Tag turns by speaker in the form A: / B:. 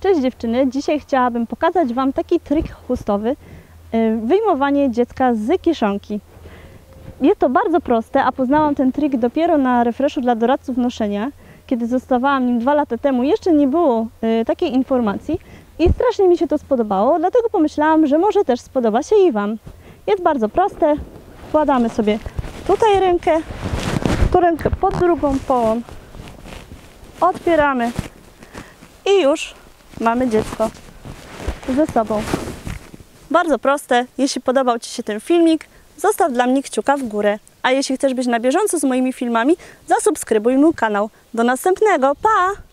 A: Cześć dziewczyny, dzisiaj chciałabym pokazać Wam taki trik chustowy, y, wyjmowanie dziecka z kieszonki. Jest to bardzo proste, a poznałam ten trik dopiero na refreshu dla doradców noszenia, kiedy zostawałam nim dwa lata temu. Jeszcze nie było y, takiej informacji i strasznie mi się to spodobało, dlatego pomyślałam, że może też spodoba się i Wam. Jest bardzo proste, wkładamy sobie tutaj rękę, tu rękę pod drugą połą, otwieramy i już mamy dziecko ze sobą. Bardzo proste. Jeśli podobał Ci się ten filmik, zostaw dla mnie kciuka w górę. A jeśli chcesz być na bieżąco z moimi filmami, zasubskrybuj mój kanał. Do następnego. Pa!